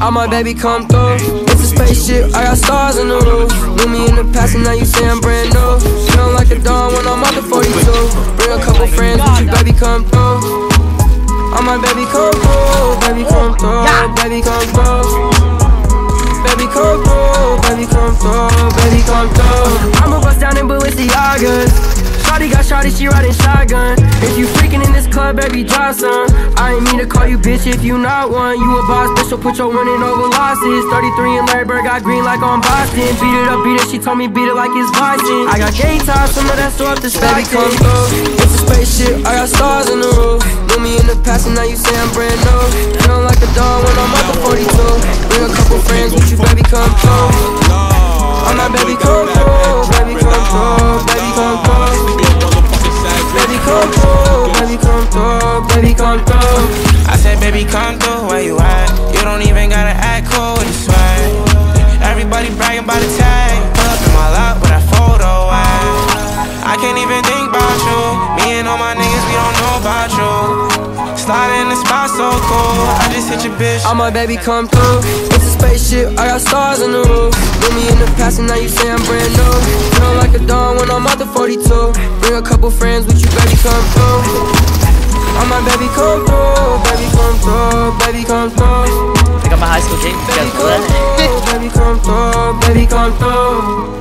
All my baby come through. It's a spaceship, I got stars in the roof. Knew me in the past and now you say I'm brand new. Feeling like a dawn when I'm out the 42. Bring a couple friends with you, baby, come through. All my baby come through, baby come through, baby come through. Baby come through, baby come through, baby come through. I'ma bust down in Balenciagas. Shawty got shawty, she riding shotgun. If you freaking in this baby, drop some. I ain't mean to call you bitch if you not one. You a boss, bitch, so put your winning over losses. 33 in Larry Bird, got green like on Boston. Beat it up, beat it, she told me beat it like it's Boston. I got gay ties, some of that store up the Baby, come through. It's a spaceship, I got stars in the roof. Knew me in the past, and now you say I'm brand new. Feeling like a dawn when I'm out the 42. Bring a couple friends with you, baby, come through. I'm my baby, come through, baby, come through, baby, come through. Baby, come through, baby, come through, baby, come through. I said, baby, come through, where you at? You don't even gotta act cool with the swag. Everybody bragging about the tag. Pull up in my lot with that photo at. I can't even think about you. Me and all my niggas, we don't know about you. Slide in the spot so cool. I just hit your bitch. All my baby come through. It's a spaceship, I got stars in the roof. Knew me in the past, and now you say I'm brand new. Feel like a dawn when I'm out the 42. Bring a couple friends with you, baby, come through. All my baby come through, baby come through, baby come through. I got my high school tape. You Baby guys know come that? through, baby come through, baby come through.